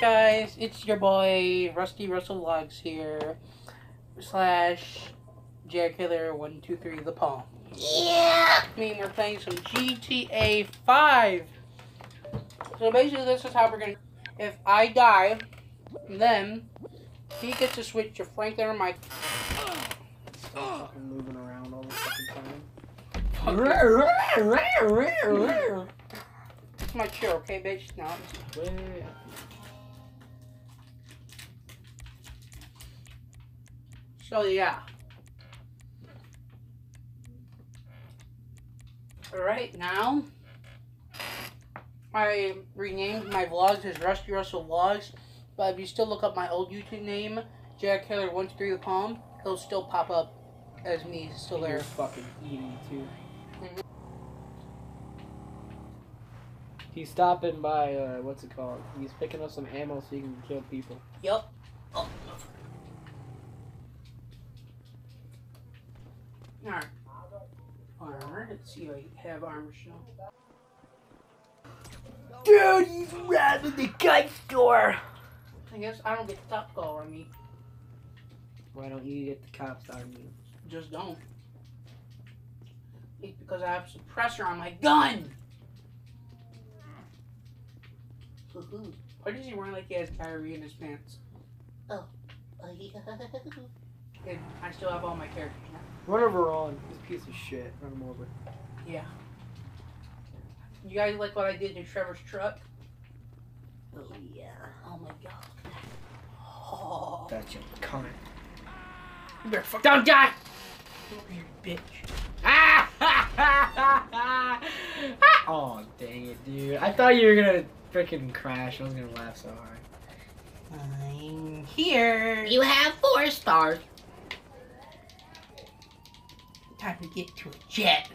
guys? It's your boy Rusty Russell Vlogs here, slash Jack Killer One Two Three The Palm. Yeah. I mean, we're playing some GTA Five. So basically, this is how we're gonna. If I die, then he gets to switch to Franklin or Mike. moving around all the fucking time. It's my chair, okay, bitch? No. Wait. So yeah. Alright, now I renamed my vlogs as Rusty Russell Vlogs, but if you still look up my old YouTube name, Jack Keller One Three The Palm, it'll still pop up as me still You're fucking eating too. Mhm. He's stopping by, uh, what's it called? He's picking up some ammo so he can kill people. Yup. Oh. Alright. Armor. Let's see oh, if I have armor still. Dude, he's robbing the gun store. I guess I don't get the top call on me. Why don't you get the cops on you? Just don't. It's because I have suppressor on my gun. Woohoo. Why does he run like he has diarrhea in his pants? Oh, oh And I still have all my characters now. Run over Ron. This piece of shit. Run him over. Yeah. You guys like what I did to Trevor's truck? oh yeah. Oh my god. Oh. That's your cunt. You better fuck Don't die! you bitch. Ah! oh, dang it, dude. I thought you were gonna freaking crash. I was gonna laugh so hard. I'm here. You have four stars. Time to get to a jet.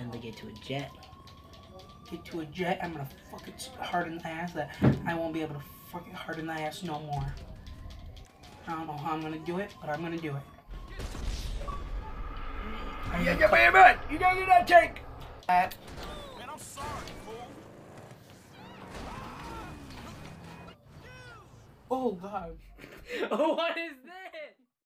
And we get to a jet. Get to a jet. I'm gonna fuck it so hard in the ass that I won't be able to fuck it hard in the ass no more. I don't know how I'm gonna do it, but I'm gonna do it. I'm gonna get my ammo! You gotta get that tank! that. Oh god. what is this?